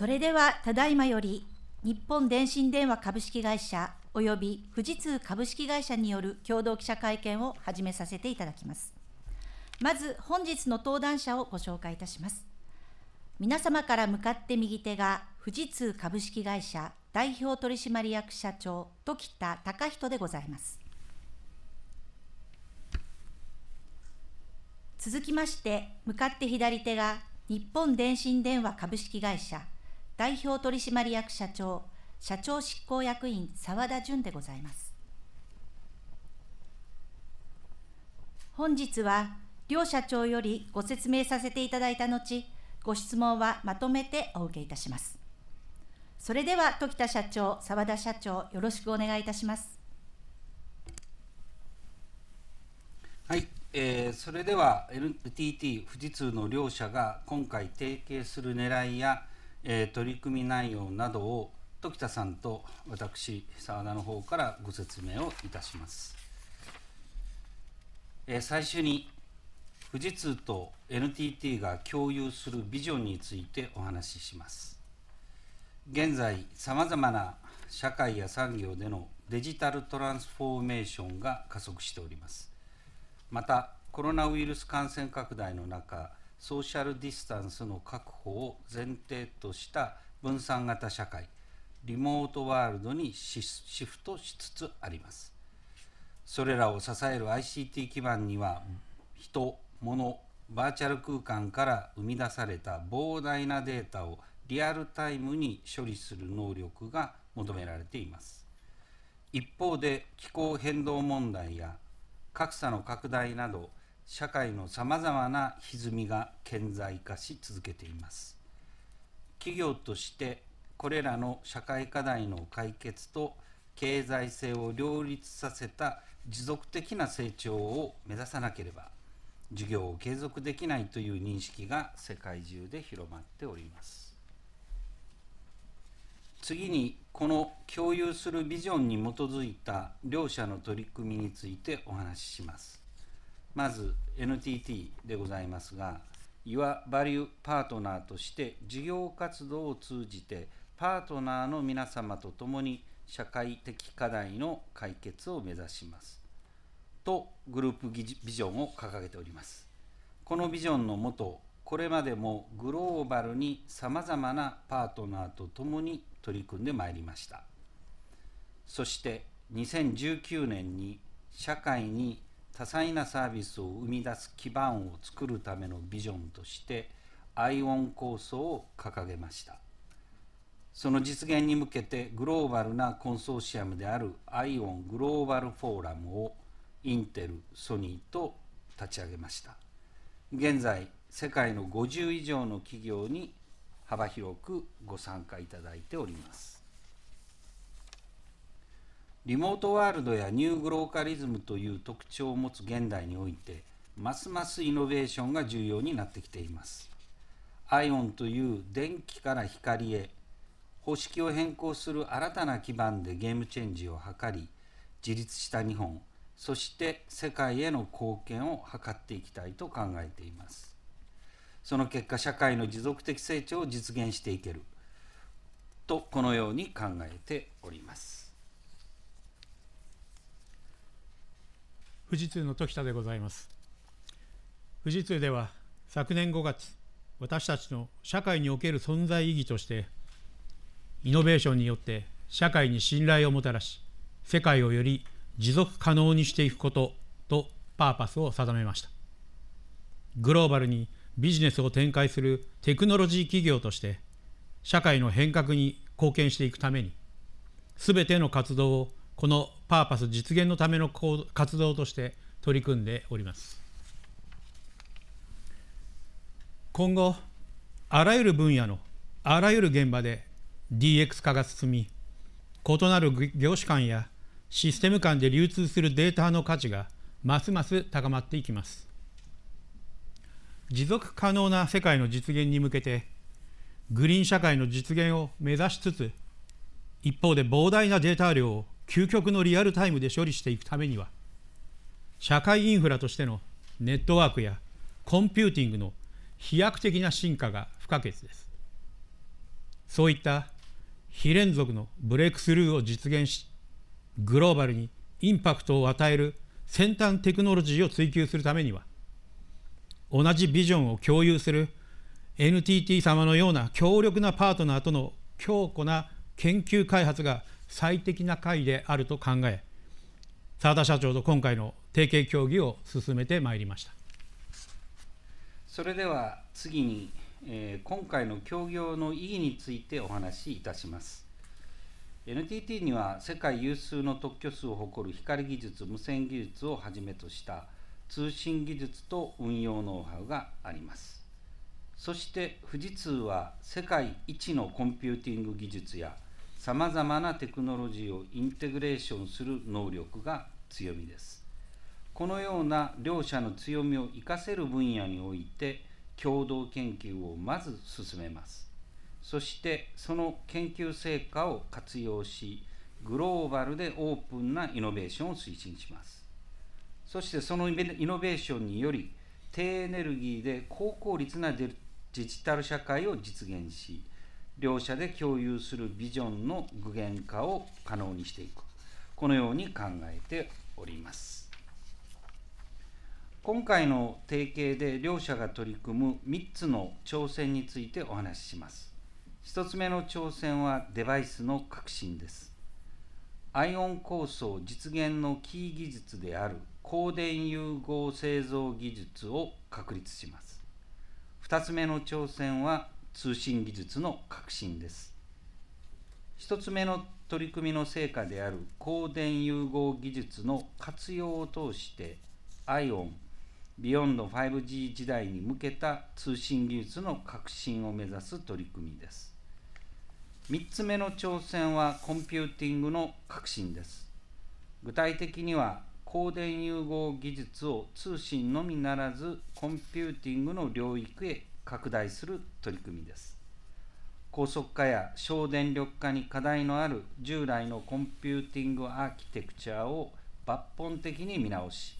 それではただいまより日本電信電話株式会社および富士通株式会社による共同記者会見を始めさせていただきます。まず本日の登壇者をご紹介いたします。皆様から向かって右手が富士通株式会社代表取締役社長時田隆人でございます。続きまして向かって左手が日本電信電話株式会社代表取締役社長社長執行役員澤田淳でございます。本日は両社長よりご説明させていただいた後ご質問はまとめてお受けいたします。それでは時田社長澤田社長よろしくお願いいたします。はい、えー、それでは NTT 富士通の両社が今回提携する狙いやえー、取り組み内容などを時田さんと私澤田の方からご説明をいたします、えー、最初に富士通と NTT が共有するビジョンについてお話しします。現在さまざまな社会や産業でのデジタルトランスフォーメーションが加速しております。またコロナウイルス感染拡大の中ソーシャルディスタンスの確保を前提とした分散型社会リモートワールドにシフトしつつあります。それらを支える ICT 基盤には人物バーチャル空間から生み出された膨大なデータをリアルタイムに処理する能力が求められています。一方で気候変動問題や格差の拡大など社会のさまざまな歪みが顕在化し続けています。企業としてこれらの社会課題の解決と経済性を両立させた持続的な成長を目指さなければ事業を継続できないという認識が世界中で広まっております。次にこの共有するビジョンに基づいた両者の取り組みについてお話しします。まず NTT でございますが、Your Value パートナーとして事業活動を通じてパートナーの皆様と共に社会的課題の解決を目指します。とグループビジョンを掲げております。このビジョンのもと、これまでもグローバルにさまざまなパートナーと共に取り組んでまいりました。そして2019年に社会に多彩なサービスを生み出す基盤を作るためのビジョンとしてアイオン構想を掲げました。その実現に向けてグローバルなコンソーシアムであるアイオングローバルフォーラムをインテルソニーと立ち上げました。現在世界の50以上の企業に幅広くご参加いただいております。リモートワールドやニューグローカリズムという特徴を持つ現代においてますますイノベーションが重要になってきています。アイオンという電気から光へ方式を変更する新たな基盤でゲームチェンジを図り自立した日本そして世界への貢献を図っていきたいと考えています。その結果社会の持続的成長を実現していけるとこのように考えております。富士通の時田でございます。富士通では昨年5月私たちの社会における存在意義としてイノベーションによって社会に信頼をもたらし世界をより持続可能にしていくこととパーパスを定めました。グローバルにビジネスを展開するテクノロジー企業として社会の変革に貢献していくために全ての活動をこのパーパス実現のための活動として取り組んでおります。今後あらゆる分野のあらゆる現場で DX 化が進み異なる業種間やシステム間で流通するデータの価値がますます高まっていきます。持続可能な世界の実現に向けてグリーン社会の実現を目指しつつ一方で膨大なデータ量を究極のリアルタイムで処理していくためには社会インフラとしてのネットワークやコンピューティングの飛躍的な進化が不可欠です。そういった非連続のブレイクスルーを実現しグローバルにインパクトを与える先端テクノロジーを追求するためには同じビジョンを共有する NTT 様のような強力なパートナーとの強固な研究開発が最適な会であると考え澤田社長と今回の提携協議を進めてまいりました。それでは次に、えー、今回の協業の意義についてお話しいたします。NTT には世界有数の特許数を誇る光技術無線技術をはじめとした通信技術と運用ノウハウがあります。そして富士通は世界一のコンピューティング技術やさまざまなテクノロジーをインテグレーションする能力が強みです。このような両者の強みを生かせる分野において共同研究をまず進めます。そしてその研究成果を活用しグローバルでオープンなイノベーションを推進します。そしてそのイノベーションにより低エネルギーで高効率なデジタル社会を実現し両者で共有するビジョンの具現化を可能にしていくこのように考えております今回の提携で両者が取り組む3つの挑戦についてお話しします1つ目の挑戦はデバイスの革新です。アイオン構想実現のキー技術である光電融合製造技術を確立します。2つ目の挑戦は通信技術の革新です。1つ目の取り組みの成果である光電融合技術の活用を通して IOWN、Beyond 5G 時代に向けた通信技術の革新を目指す取り組みです。3つ目の挑戦はコンピューティングの革新です。具体的には光電融合技術を通信のみならずコンピューティングの領域へ拡大する取り組みです。高速化や省電力化に課題のある従来のコンピューティングアーキテクチャを抜本的に見直し、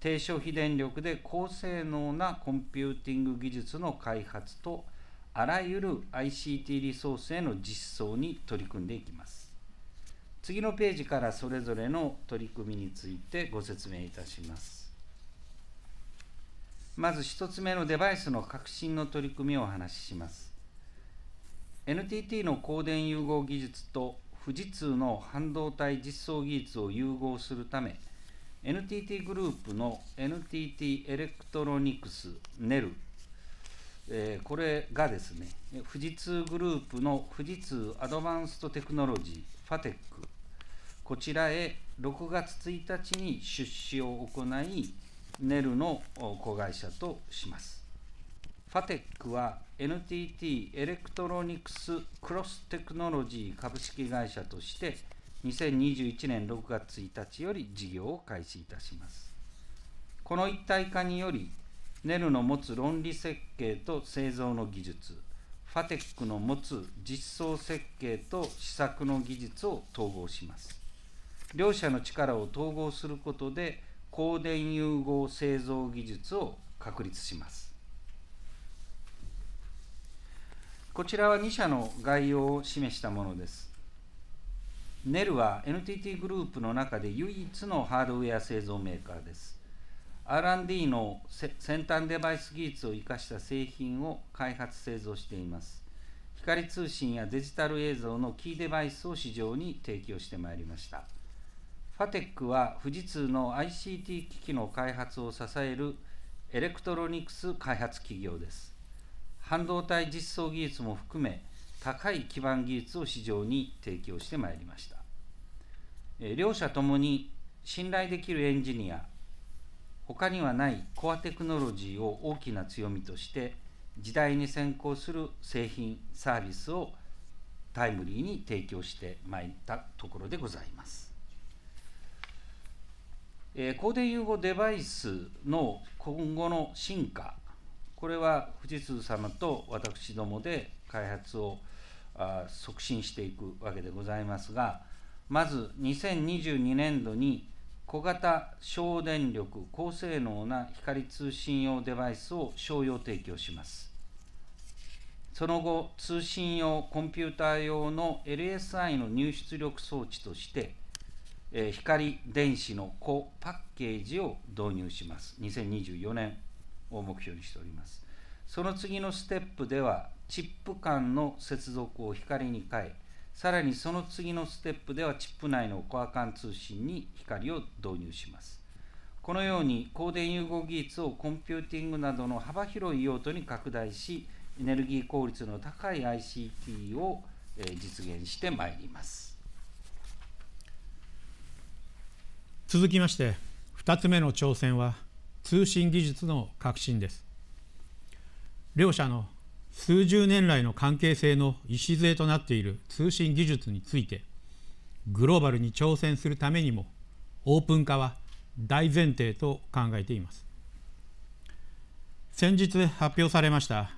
低消費電力で高性能なコンピューティング技術の開発とあらゆる ICT リソースへの実装に取り組んでいきます。次のページからそれぞれの取り組みについてご説明いたします。まず1つ目のデバイスの革新の取り組みをお話しします。NTT の光電融合技術と富士通の半導体実装技術を融合するため、NTT グループの NTT エレクトロニクス NEL えー、これがですね、富士通グループの富士通アドバンストテクノロジー、ファテック、こちらへ6月1日に出資を行い、ネルの子会社とします。ファテックは NTT エレクトロニクスクロステクノロジー株式会社として2021年6月1日より事業を開始いたします。この一体化によりネルの持つ論理設計と製造の技術、ファテックの持つ実装設計と試作の技術を統合します。両者の力を統合することで、光電融合製造技術を確立します。こちらは2社の概要を示したものです。ネルは NTT グループの中で唯一のハードウェア製造メーカーです。R&D の先端デバイス技術を生かした製品を開発製造しています。光通信やデジタル映像のキーデバイスを市場に提供してまいりました。ファテックは富士通の ICT 機器の開発を支えるエレクトロニクス開発企業です。半導体実装技術も含め、高い基盤技術を市場に提供してまいりました。両社ともに信頼できるエンジニア、他にはないコアテクノロジーを大きな強みとして時代に先行する製品サービスをタイムリーに提供してまいったところでございます。えー、光電融合デバイスの今後の進化これは富士通様と私どもで開発をあ促進していくわけでございますがまず2022年度に小型省電力高性能な光通信用デバイスを商用提供します。その後、通信用、コンピューター用の LSI の入出力装置として、えー、光電子のコパッケージを導入します。2024年を目標にしております。その次のステップでは、チップ間の接続を光に変え、さらにその次のステップではチップ内のコア間通信に光を導入します。このように光電融合技術をコンピューティングなどの幅広い用途に拡大し、エネルギー効率の高い ICT を実現してまいります。続きまして2つ目の挑戦は通信技術の革新です。両者の数十年来の関係性の礎となっている通信技術についてグローバルに挑戦するためにもオープン化は大前提と考えています。先日発表されました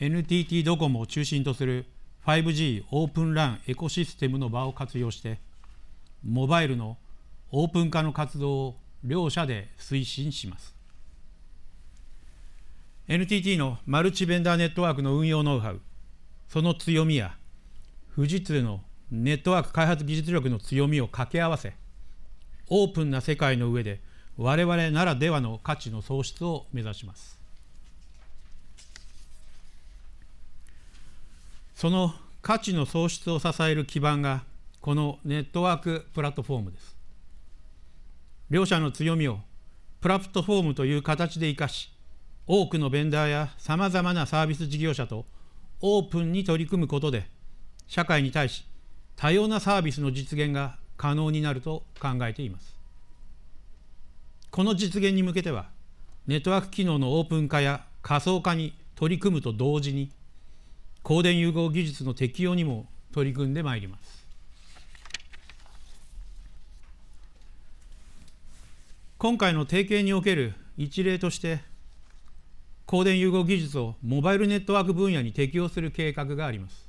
NTT ドコモを中心とする 5G オープン LAN エコシステムの場を活用してモバイルのオープン化の活動を両社で推進します。NTT のマルチベンダーネットワークの運用ノウハウその強みや富士通のネットワーク開発技術力の強みを掛け合わせオープンな世界の上で我々ならではの価値の創出を目指します。その価値の創出を支える基盤がこのネットワークプラットフォームです。両者の強みをプラットフォームという形で生かし多くのベンダーやさまざまなサービス事業者とオープンに取り組むことで社会に対し多様なサービスの実現が可能になると考えています。この実現に向けてはネットワーク機能のオープン化や仮想化に取り組むと同時に光電融合技術の適用にも取り組んでまいります。今回の提携における一例として光電融合技術をモバイルネットワーク分野に適用する計画があります。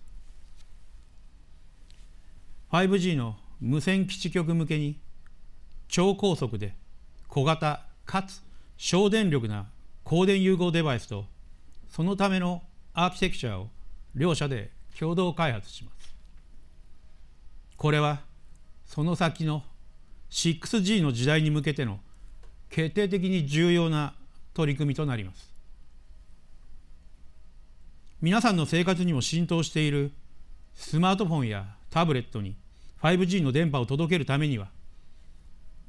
5G の無線基地局向けに超高速で小型かつ省電力な光電融合デバイスとそのためのアーキテクチャを両社で共同開発します。これはその先の 6G の時代に向けての決定的に重要な取り組みとなります。皆さんの生活にも浸透しているスマートフォンやタブレットに 5G の電波を届けるためには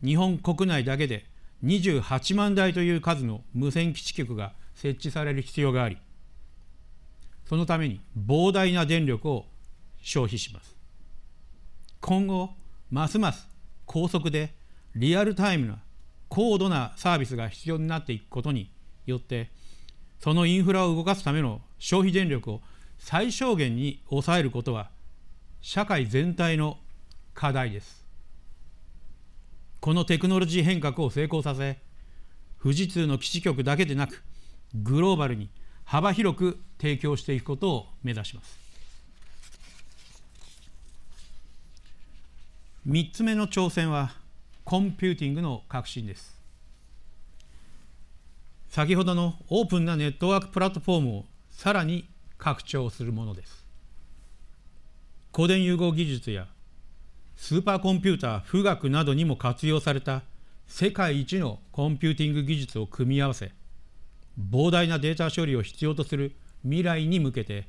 日本国内だけで28万台という数の無線基地局が設置される必要がありそのために膨大な電力を消費します。今後ますます高速でリアルタイムな高度なサービスが必要になっていくことによってそのインフラを動かすための消費電力を最小限に抑えることは社会全体の課題です。このテクノロジー変革を成功させ富士通の基地局だけでなくグローバルに幅広く提供していくことを目指します。3つ目の挑戦はコンピューティングの革新です。先ほどのオープンなネットワークプラットフォームをさらに拡張するものです。光電融合技術やスーパーコンピューター、富岳などにも活用された世界一のコンピューティング技術を組み合わせ、膨大なデータ処理を必要とする未来に向けて、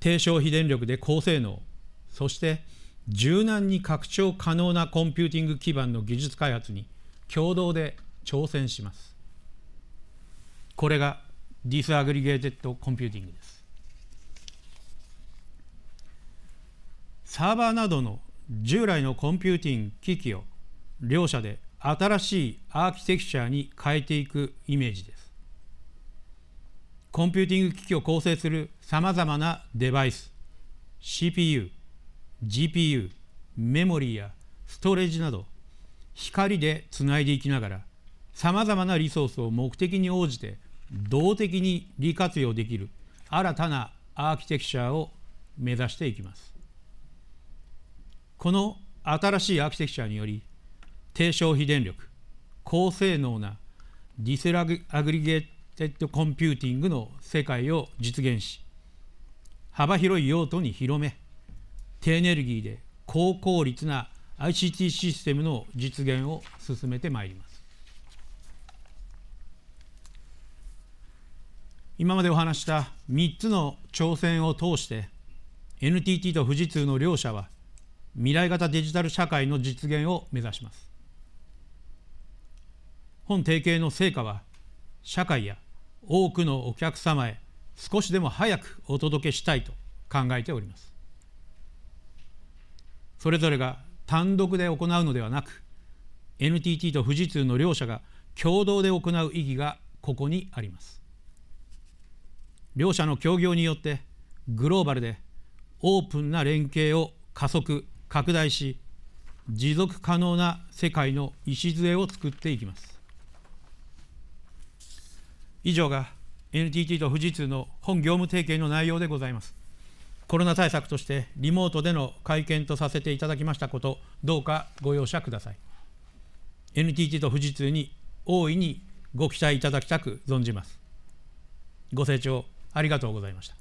低消費電力で高性能、そして柔軟に拡張可能なコンピューティング基盤の技術開発に共同で挑戦します。これが disaggregated computing です。サーバーなどの従来のコンピューティング機器を両社で新しいアーキテクチャに変えていくイメージです。コンピューティング機器を構成するさまざまなデバイス、CPU、GPU、メモリーやストレージなど光でつないでいきながらさまざまなリソースを目的に応じて動的に利活用できる新たなアーキテクチャを目指していきます。この新しいアーキテクチャにより低消費電力高性能な disaggregated computing の世界を実現し幅広い用途に広め低エネルギーで高効率な ICT システムの実現を進めてまいります。今までお話した3つの挑戦を通して NTT と富士通の両社は未来型デジタル社会の実現を目指します。本提携の成果は社会や多くのお客様へ少しでも早くお届けしたいと考えております。それぞれが単独で行うのではなく NTT と富士通の両社が共同で行う意義がここにあります両社の協業によってグローバルでオープンな連携を加速拡大し持続可能な世界の礎を作っていきます以上が NTT と富士通の本業務提携の内容でございます。コロナ対策としてリモートでの会見とさせていただきましたこと、どうかご容赦ください。NTT と富士通に大いにご期待いただきたく存じます。ご清聴ありがとうございました。